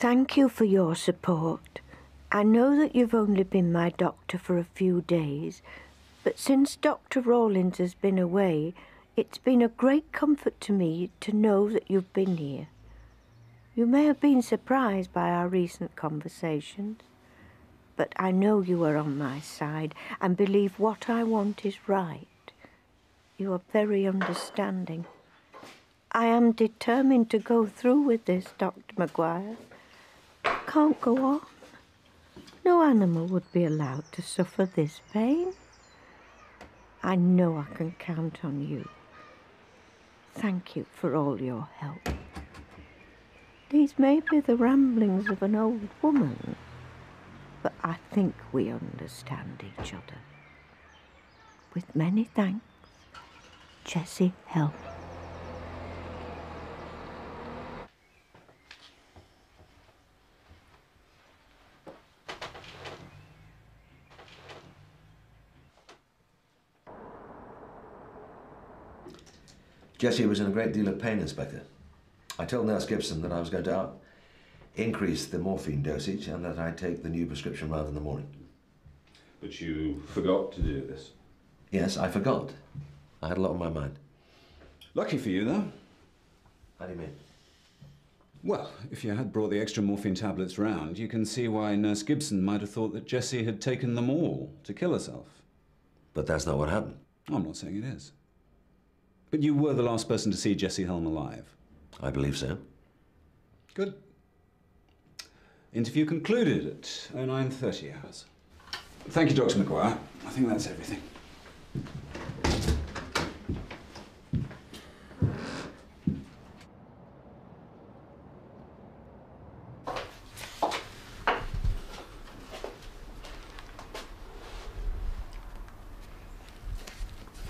Thank you for your support. I know that you've only been my doctor for a few days, but since Dr. Rawlings has been away, it's been a great comfort to me to know that you've been here. You may have been surprised by our recent conversations, but I know you are on my side and believe what I want is right. You are very understanding. I am determined to go through with this, Dr. McGuire. Can't go on. No animal would be allowed to suffer this pain. I know I can count on you. Thank you for all your help. These may be the ramblings of an old woman, but I think we understand each other. With many thanks, Jessie Helm. Jessie was in a great deal of pain, Inspector. I told Nurse Gibson that I was going to increase the morphine dosage and that I'd take the new prescription round in the morning. But you forgot to do this. Yes, I forgot. I had a lot on my mind. Lucky for you, though. How do you mean? Well, if you had brought the extra morphine tablets round, you can see why Nurse Gibson might have thought that Jessie had taken them all to kill herself. But that's not what happened. I'm not saying it is. But you were the last person to see Jessie Helm alive. I believe so. Good. Interview concluded at 0930 hours. Thank you, Dr. McGuire. I think that's everything.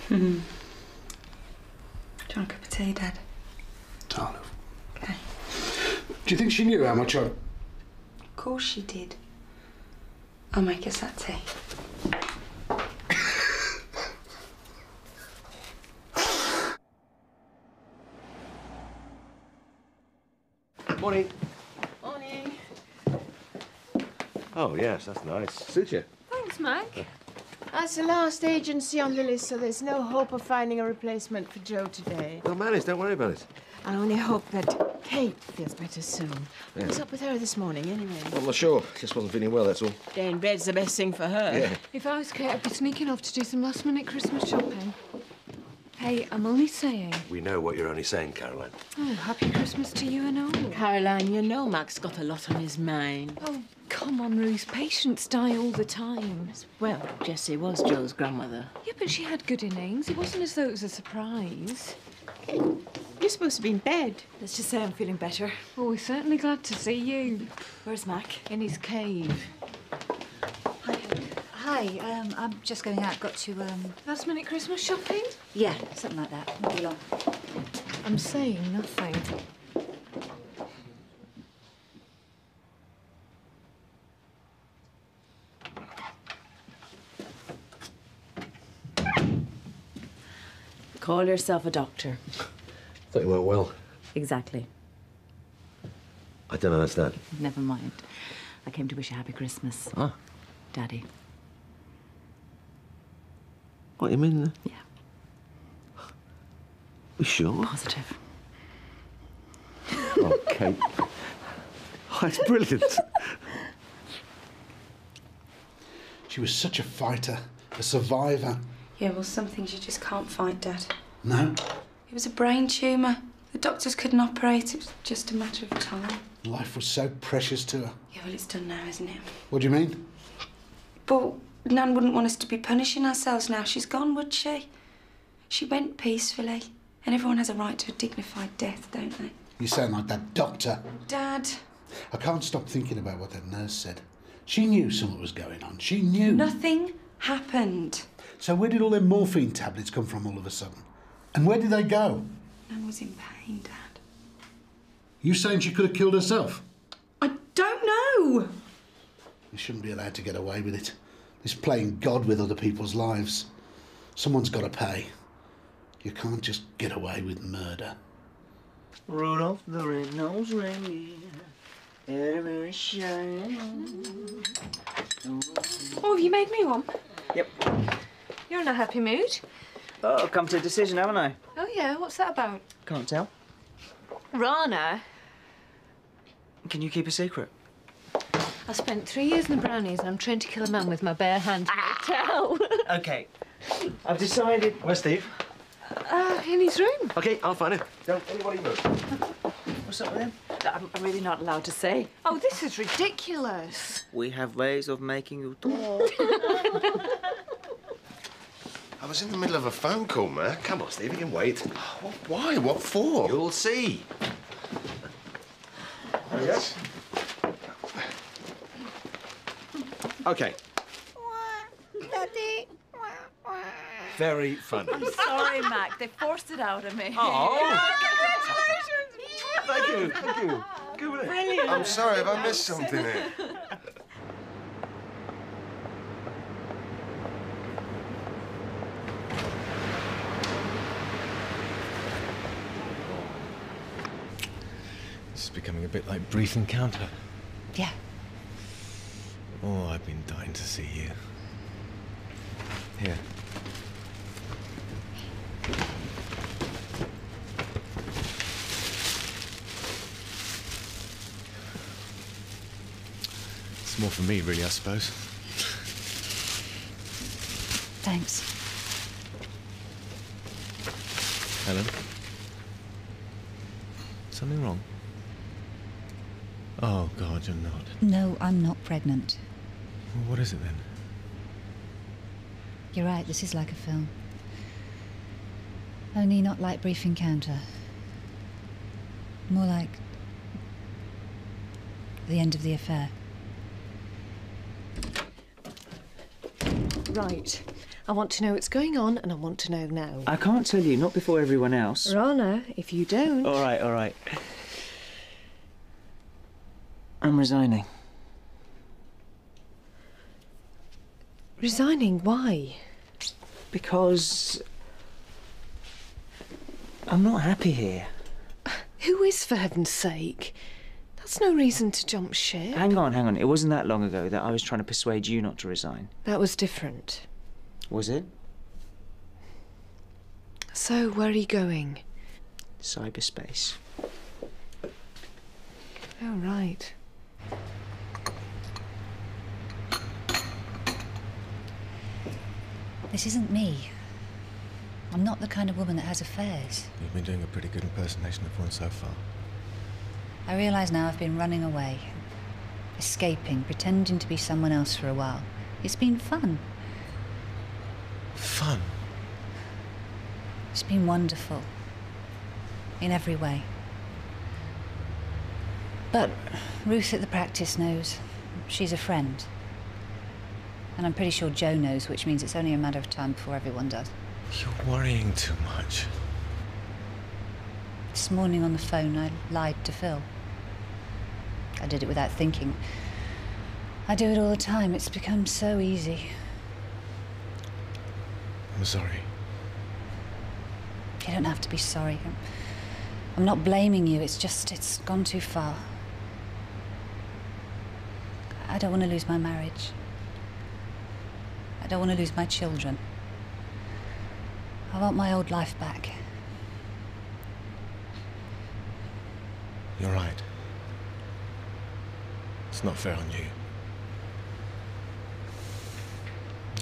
Hmm. Do you want a cup of tea, Dad? Darling. Okay. Do you think she knew how much I... Of course she did. I'll make us that tea. Morning. Morning. Oh, yes, that's nice. Suit you. Thanks, Mac. That's the last agency on the list, so there's no hope of finding a replacement for Jo today. We'll manage, don't worry about it. I only hope that Kate feels better soon. Yeah. What's up with her this morning, anyway? I'm not sure. Just wasn't feeling well, that's all. Day in bed's the best thing for her. Yeah. If I was Kate, I'd be sneaking off to do some last minute Christmas shopping. Hey, I'm only saying. We know what you're only saying, Caroline. Oh, happy Christmas to you and all. Caroline, you know Mac's got a lot on his mind. Oh, come on, Ruth. Patients die all the time. Well, Jessie was Jo's grandmother. Yeah, but she had good innings. It wasn't as though it was a surprise. You're supposed to be in bed. Let's just say I'm feeling better. Well, we're certainly glad to see you. Where's Mac? In his cave. Hi, Hi. um, I'm just going out. Got to, um... Last minute Christmas shopping? Yeah, something like that. Won't be long. I'm saying nothing. Call yourself a doctor. Thought you weren't well. Exactly. I don't understand. Never mind. I came to wish you a happy Christmas. Ah. Daddy. What, you mean? Yeah. You sure? Positive. Oh, Kate. Oh, that's brilliant. She was such a fighter, a survivor. Yeah, well, some things you just can't fight, Dad. No, It was a brain tumour. The doctors couldn't operate. It was just a matter of time. life was so precious to her. Yeah, well, it's done now, isn't it? What do you mean? But Nan wouldn't want us to be punishing ourselves now. She's gone, would she? She went peacefully. And everyone has a right to a dignified death, don't they? You sound like that doctor. Dad, I can't stop thinking about what that nurse said. She knew something was going on. She knew. nothing happened. So where did all them morphine tablets come from all of a sudden? And where did they go? Nan was in pain, Dad. You saying she could have killed herself? I don't know. You shouldn't be allowed to get away with it. This playing God with other people's lives. Someone's got to pay. You can't just get away with murder. Rudolph the red-nosed reindeer Oh, have you made me one? Yep. You're in a happy mood. Oh, I've come to a decision, haven't I? Oh, yeah, what's that about? Can't tell. Rana. Can you keep a secret? I spent three years in the brownies and I'm trained to kill a man with my bare hand. Tell. Okay. I've decided. Where's Steve? Uh, in his room. Okay, I'll find him. Don't anybody move. What's up with him? I'm, I'm really not allowed to say. Oh, this is ridiculous. We have ways of making you talk. I was in the middle of a phone call, man. Come on, Steve, you can wait. What, why? What for? You'll see. Yes? Okay. Daddy. Very funny. I'm sorry, Mac. They forced it out of me. Oh. Congratulations! Thank you, thank you. Good with. Brilliant. I'm sorry if I missed something here. This is becoming a bit like brief encounter. Yeah. Oh, I've been dying to see you. Here. It's more for me, really, I suppose. Thanks. Helen? Something wrong? Oh, God, you're not. No, I'm not pregnant. Well, what is it then? You're right, this is like a film. Only not like Brief Encounter. More like the end of the affair. Right. I want to know what's going on, and I want to know now. I can't tell you, not before everyone else. Rana, if you don't. All right, all right. I'm resigning. Resigning? Why? Because. I'm not happy here. Who is, for heaven's sake? That's no reason to jump ship. Hang on, hang on. It wasn't that long ago that I was trying to persuade you not to resign. That was different. Was it? So, where are you going? Cyberspace. Oh, right. This isn't me. I'm not the kind of woman that has affairs. You've been doing a pretty good impersonation of one so far. I realise now I've been running away, escaping, pretending to be someone else for a while. It's been fun. Fun? It's been wonderful. In every way. But Ruth at the practice knows. She's a friend. And I'm pretty sure Jo knows, which means it's only a matter of time before everyone does. You're worrying too much. This morning on the phone, I lied to Phil. I did it without thinking. I do it all the time. It's become so easy. I'm sorry. You don't have to be sorry. I'm, I'm not blaming you. It's just, it's gone too far. I don't want to lose my marriage. I don't want to lose my children. I want my old life back. You're right. It's not fair on you.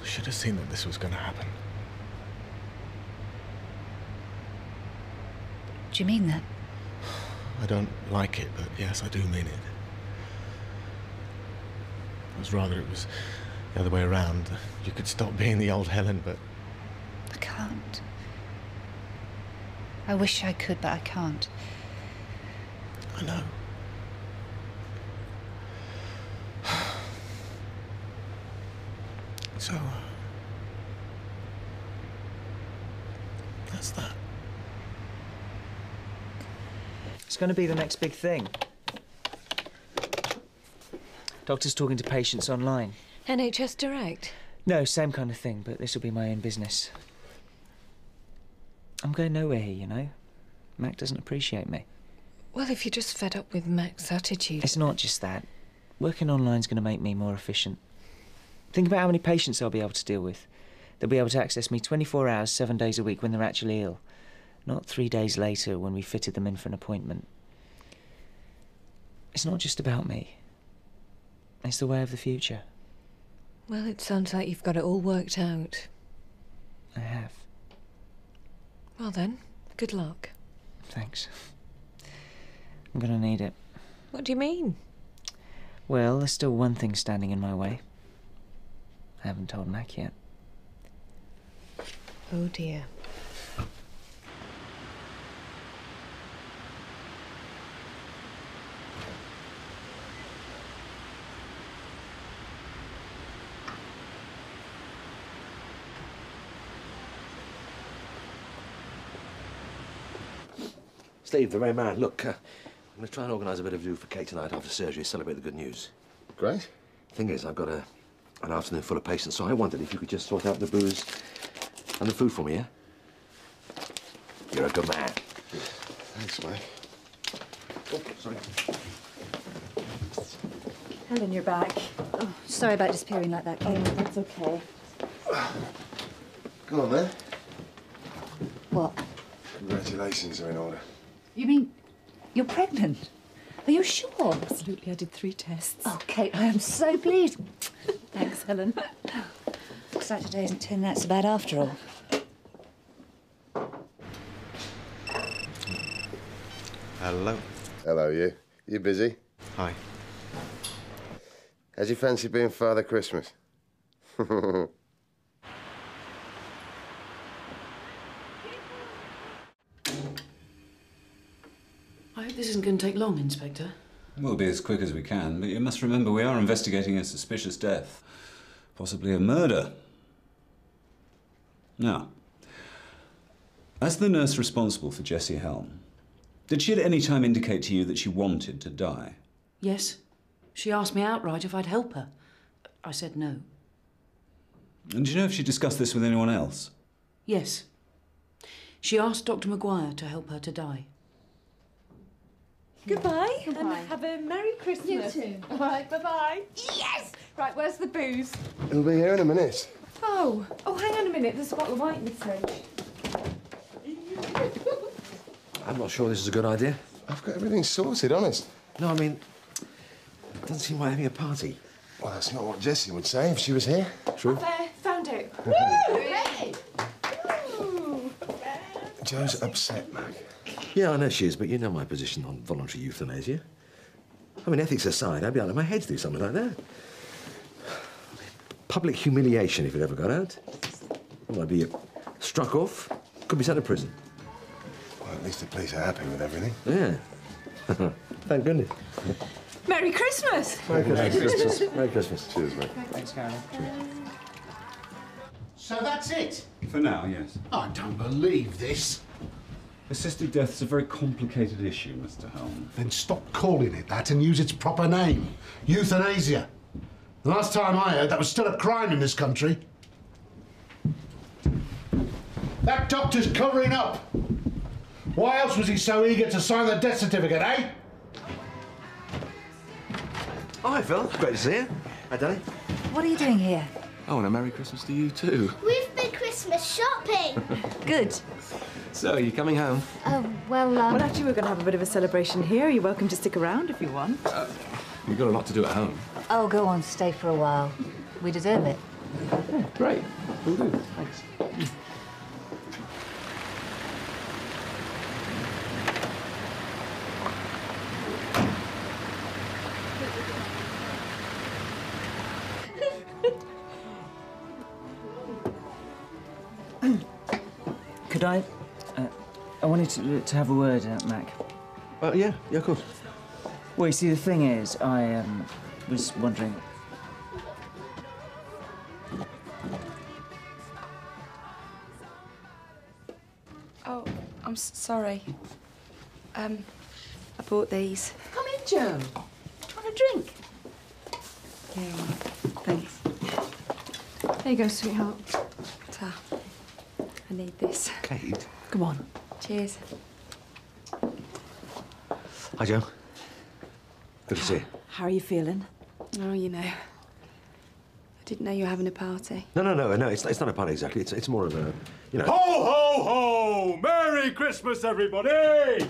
I should have seen that this was going to happen. Do you mean that? I don't like it, but yes, I do mean it. It was rather it was the other way around. You could stop being the old Helen, but I can't. I wish I could, but I can't. I know. So, uh, that's that. It's going to be the next big thing. Doctors talking to patients online. NHS Direct? No, same kind of thing, but this will be my own business. I'm going nowhere here, you know. Mac doesn't appreciate me. Well, if you're just fed up with Mac's attitude. It's not just that. Working online's going to make me more efficient. Think about how many patients I'll be able to deal with. They'll be able to access me 24 hours, seven days a week when they're actually ill, not three days later when we fitted them in for an appointment. It's not just about me. It's the way of the future. Well, it sounds like you've got it all worked out. I have. Well then, good luck. Thanks. I'm gonna need it. What do you mean? Well, there's still one thing standing in my way. I haven't told Mac yet. Oh dear. Steve, the very man. Look, uh, I'm going to try and organise a bit of do for Kate tonight after surgery, celebrate the good news. Great. Thing is, I've got a, an afternoon full of patients, so I wondered if you could just sort out the booze and the food for me, yeah? You're a good man. Thanks, mate. Oh, sorry. Helen, you're back. Oh, sorry about disappearing like that, Kate. That's okay. Go on, then. What? Congratulations are in order. You mean you're pregnant? Are you sure? Absolutely, I did three tests. Oh, Kate, I am so pleased. Thanks, Helen. Looks like today isn't turning out so bad after all. Hello. Hello, you. You busy? Hi. How's you fancy being Father Christmas? this isn't going to take long, Inspector. We'll be as quick as we can, but you must remember we are investigating a suspicious death. Possibly a murder. Now, as the nurse responsible for Jessie Helm, did she at any time indicate to you that she wanted to die? Yes. She asked me outright if I'd help her. I said no. And do you know if she discussed this with anyone else? Yes. She asked Dr. McGuire to help her to die. Goodbye. Goodbye. And have a Merry Christmas. You too. All right, bye-bye. Yes! Right, where's the booze? It'll be here in a minute. Oh, oh, hang on a minute. There's a bottle of white in the fridge. I'm not sure this is a good idea. I've got everything sorted, honest. No, I mean, it doesn't seem like having a party. Well, that's not what Jessie would say if she was here. True. There, uh, found it. Jo's upset, Mac. Yeah, I know she is, but you know my position on voluntary euthanasia. I mean, ethics aside, I'd be out of my head to do something like that. Public humiliation if it ever got out. Well, I'd be struck off, could be sent to prison. Well, at least the police are happy with everything. Yeah. Thank goodness. Merry Christmas! Merry Christmas. Merry Christmas. Cheers, mate. Thanks, Carol. So that's it? For now, yes. I don't believe this. Assisted death is a very complicated issue, Mr. Helm. Then stop calling it that and use its proper name. Euthanasia. The last time I heard, that was still a crime in this country. That doctor's covering up. Why else was he so eager to sign the death certificate, eh? Oh, hi, Phil. Great to see you. Hi, Danny. What are you doing here? Oh, and a Merry Christmas to you too. We've been Christmas shopping. Good. So, are you coming home? Oh, well, um... Well, actually, we're going to have a bit of a celebration here. You're welcome to stick around if you want. We've got a lot to do at home. Oh, go on, stay for a while. We deserve it. Great. We'll do. Thanks. Could I? I wanted to, to have a word, uh, Mac. Uh, yeah, yeah, of course. Well, you see, the thing is, I um, was wondering. Oh, I'm s- sorry. Um, I bought these. Come in, Jo. Do you want a drink? Yeah, all right. Thanks. There you go, sweetheart. Ta. I need this. Kate? Come on. Cheers. Hi, Jo. Good to see you. How are you feeling? Oh, you know. I didn't know you were having a party. No, no, no, no. It's, it's not a party exactly. It's, it's more of a, you know. Ho, ho, ho! Merry Christmas, everybody!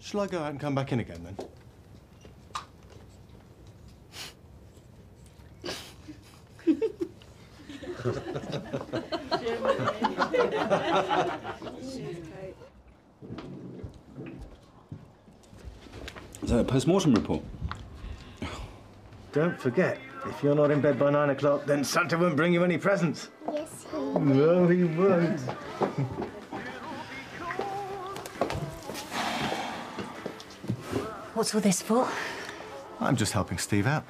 Shall I go out and come back in again then? Post-mortem report? Don't forget, if you're not in bed by nine o'clock, then Santa won't bring you any presents. Yes, he No, he won't. What's all this for? I'm just helping Steve out.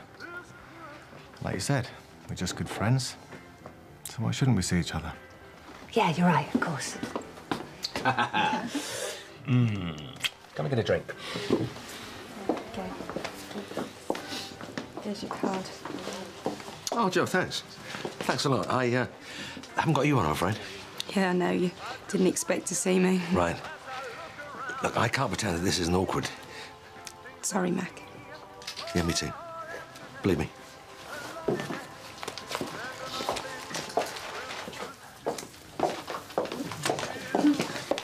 Like you said, we're just good friends. So why shouldn't we see each other? Yeah, you're right, of course. Mmm. Come and get a drink. Okay. Here's your card. Oh, Jo, thanks. Thanks a lot. I uh, haven't got you on, I'm afraid. Yeah, I know. You didn't expect to see me. Right. Look, I can't pretend that this isn't awkward. Sorry, Mac. Yeah, me too. Believe me.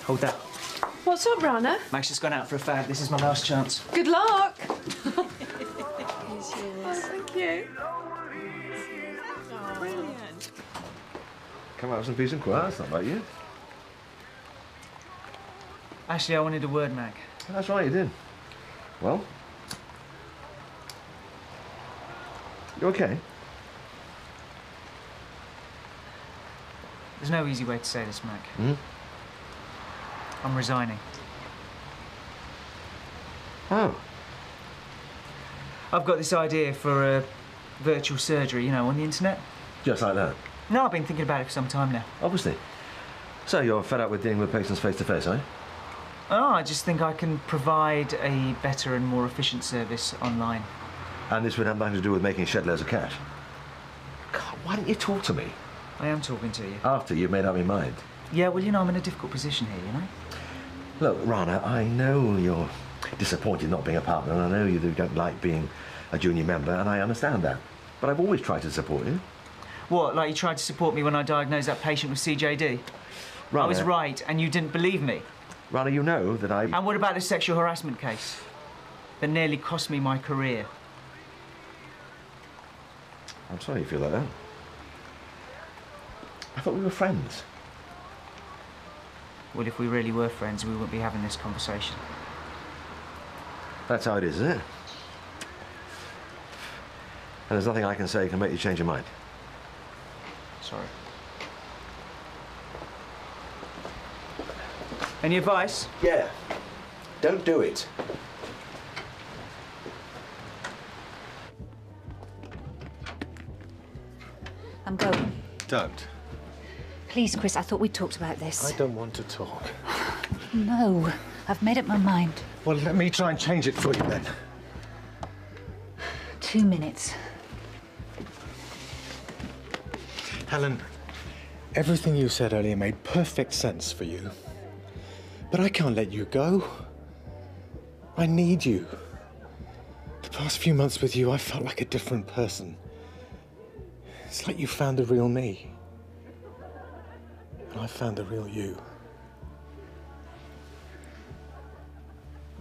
Hold that. What's up, Rana? Max just gone out for a fag. This is my last chance. Good luck. Here's yours. Thank you. Come out with some peace and quiet. That's not about you. Actually, I wanted a word, Mac. That's right, you did. Well? You okay? There's no easy way to say this, Mac. Hmm? I'm resigning. Oh. I've got this idea for a virtual surgery, you know, on the internet. Just like that? No, I've been thinking about it for some time now. Obviously. So you're fed up with dealing with patients face to face, are you? Oh, I just think I can provide a better and more efficient service online. And this would have nothing to do with making shed loads of cash. God, why don't you talk to me? I am talking to you. After you've made up your mind. Yeah, well, you know, I'm in a difficult position here, you know? Look, Rana, I know you're disappointed not being a partner, and I know you don't like being a junior member, and I understand that. But I've always tried to support you. What, like you tried to support me when I diagnosed that patient with CJD? I was right, and you didn't believe me. Rana, you know that I. And what about the sexual harassment case that nearly cost me my career? I'm sorry you feel like that. I thought we were friends. Well, if we really were friends, we wouldn't be having this conversation. That's how it is, isn't it? And there's nothing I can say can make you change your mind. Sorry. Any advice? Yeah. Don't do it. I'm going. Don't. Please, Chris, I thought we talked about this. I don't want to talk. No, I've made up my mind. Well, let me try and change it for you then. Two minutes. Helen, everything you said earlier made perfect sense for you. But I can't let you go. I need you. The past few months with you, I felt like a different person. It's like you found the real me. I found the real you.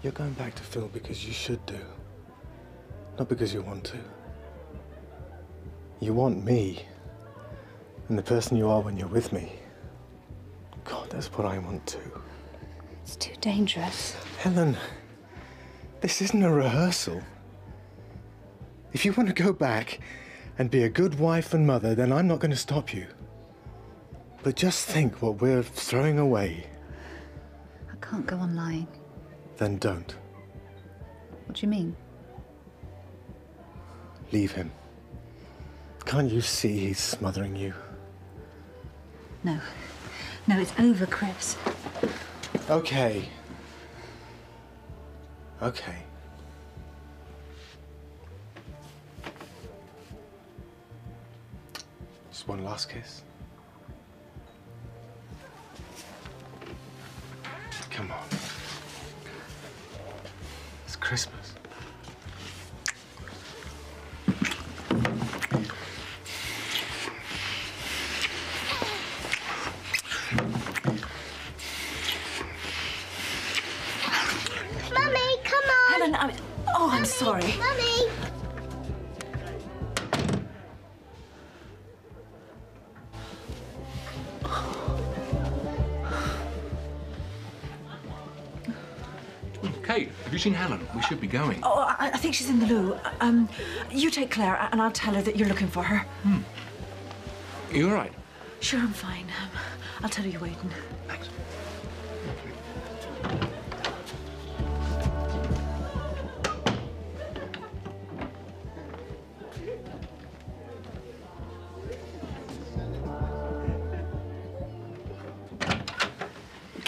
You're going back to Phil because you should do, not because you want to. You want me and the person you are when you're with me. God, that's what I want too. It's too dangerous. Helen, this isn't a rehearsal. If you want to go back and be a good wife and mother, then I'm not going to stop you. But just think what we're throwing away, I can't go on lying. then don't. What do you mean? Leave him. Can't you see he's smothering you? No. No, it's over, Chris. Okay. Okay. Just one last kiss. Come on. It's Christmas. Have you seen Helen? We should be going. Oh, I, I think she's in the loo. Um, you take Claire, and I'll tell her that you're looking for her. Are you all right? Sure, I'm fine. Um, I'll tell her you're waiting.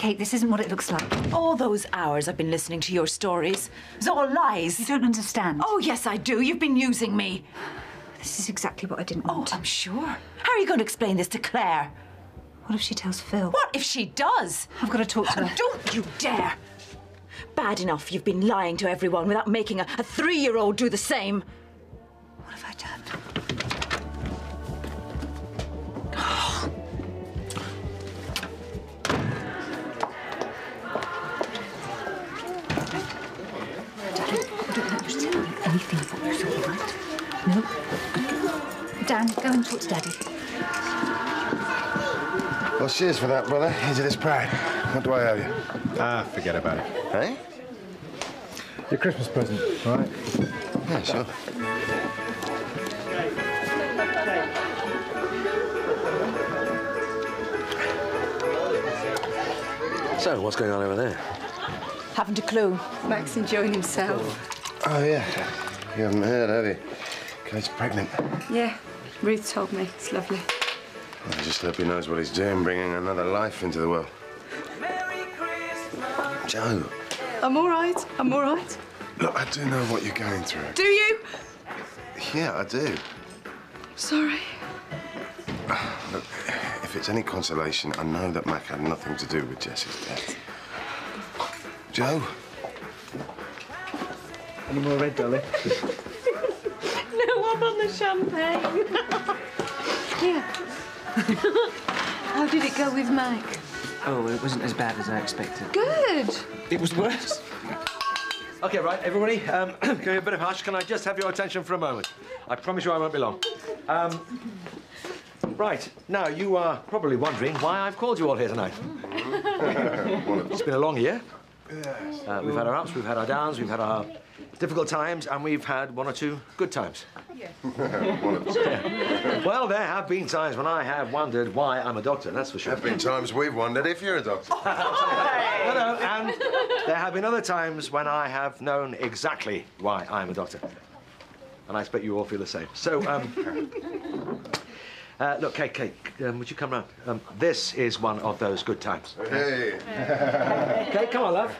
Kate, this isn't what it looks like. All those hours I've been listening to your stories. It's all lies. You don't understand. Oh, yes, I do. You've been using me. This is exactly what I didn't want. Oh, I'm sure. How are you going to explain this to Claire? What if she tells Phil? What if she does? I've got to talk to her. Don't you dare! Bad enough you've been lying to everyone without making a, a three year old do the same. What have I done? No? Dan, go and talk to Daddy. Well, cheers for that, brother. Here's to this pride. What do I owe you? Ah, forget about it. Hey? Your Christmas present, all right? Yeah, sure. So, what's going on over there? Haven't a clue. Max enjoying himself. Oh, yeah. You haven't heard, have you? Kate's pregnant. Yeah, Ruth told me. It's lovely. I just hope he knows what he's doing, bringing another life into the world. Jo, I'm all right. I'm all right. look, I do know what you're going through. Do you? Yeah, I do. Sorry. Look, if it's any consolation, I know that Mac had nothing to do with Jessie's death. Jo? Any more red, Dolly? No, I'm on the champagne. Here. How did it go with Mike? Oh, it wasn't as bad as I expected. Good. It was worse. Okay, right, everybody, um, can we have a bit of hush? Can I just have your attention for a moment? I promise you I won't be long. Um, right, now, you are probably wondering why I've called you all here tonight. it's been a long year. Uh, we've had our ups, we've had our downs, we've had our difficult times, and we've had one or two good times. Yeah. Well, there have been times when I have wondered why I'm a doctor, that's for sure. There have been times we've wondered if you're a doctor. No, no, and there have been other times when I have known exactly why I'm a doctor. And I expect you all feel the same. So, um, uh, look, Kate, Kate, um, would you come round? Um, this is one of those good times. Hey. Kate, come on, love.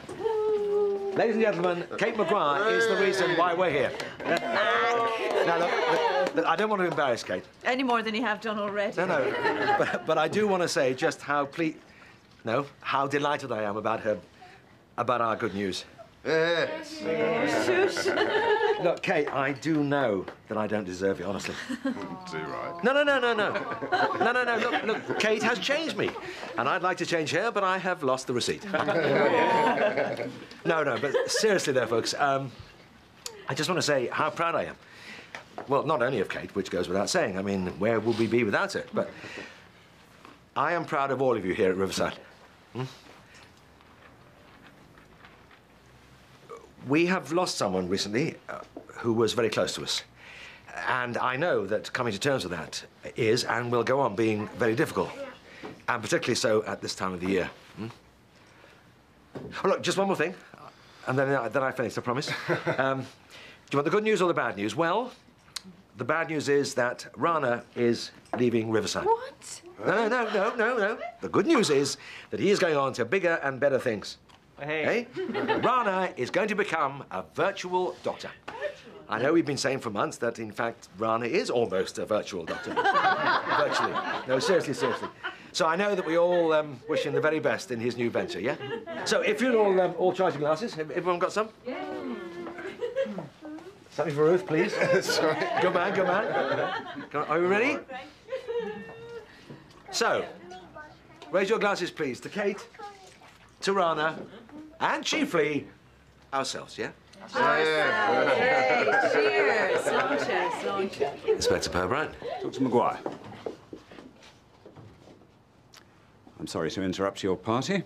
Ladies and gentlemen, Kate McGuire is the reason why we're here. now, look, look, look, I don't want to embarrass Kate. Any more than you have done already. No, no. but, but I do want to say just how ple... No, how delighted I am about her... about our good news. Yes. Look, Kate, I do know that I don't deserve it, honestly. Too right. No, no, no, no, no. No, no, no. Look, look, Kate has changed me. And I'd like to change her, but I have lost the receipt. no, no, but seriously, though, folks, um, I just want to say how proud I am. Well, not only of Kate, which goes without saying. I mean, where would we be without her? But I am proud of all of you here at Riverside. Hmm? We have lost someone recently uh, who was very close to us. And I know that coming to terms with that is and will go on being very difficult. And particularly so at this time of the year. Hmm? Oh, look, just one more thing. And then, uh, then I finish, I promise. Um, do you want the good news or the bad news? Well, the bad news is that Rana is leaving Riverside. What? No, no, no, no, no, no. The good news is that he is going on to bigger and better things. Hey. Rana is going to become a virtual doctor. I know we've been saying for months that, in fact, Rana is almost a virtual doctor. Virtually. No, seriously, seriously. So I know that we all um, wish him the very best in his new venture, yeah? So if you'll all, um, all charge your glasses, have everyone got some? Something for Ruth, please. Sorry. Good man, good man. Come on, Are we ready? So, raise your glasses, please, to Kate, to Rana, and chiefly ourselves, yeah? Cheers. Long cheers, long cheers. Inspector Purbright. Dr. McGuire. I'm sorry to interrupt your party.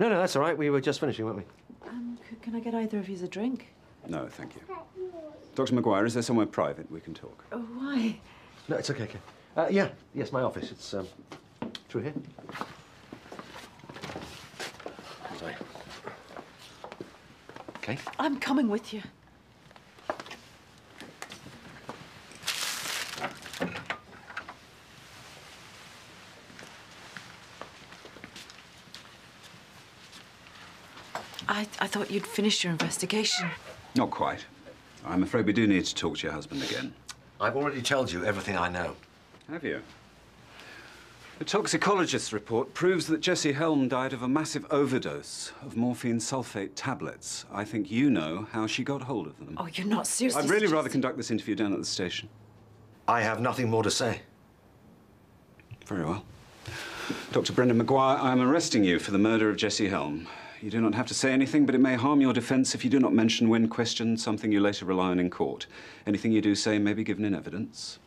No, no, that's all right. We were just finishing, weren't we? Um, can I get either of you a drink? No, thank you. Dr. McGuire, is there somewhere private we can talk? Oh, why? No, it's okay, okay. Uh, yeah, yes, my office. It's um, through here. Okay. I'm coming with you. I, I thought you'd finished your investigation. Not quite. I'm afraid we do need to talk to your husband again. I've already told you everything I know. Have you? The toxicologist's report proves that Jessie Helm died of a massive overdose of morphine sulfate tablets. I think you know how she got hold of them. Oh, you're not seriously. I'd really rather conduct this interview down at the station. I have nothing more to say. Very well. Dr. Brendan McGuire, I am arresting you for the murder of Jessie Helm. You do not have to say anything, but it may harm your defense if you do not mention when questioned something you later rely on in court. Anything you do say may be given in evidence.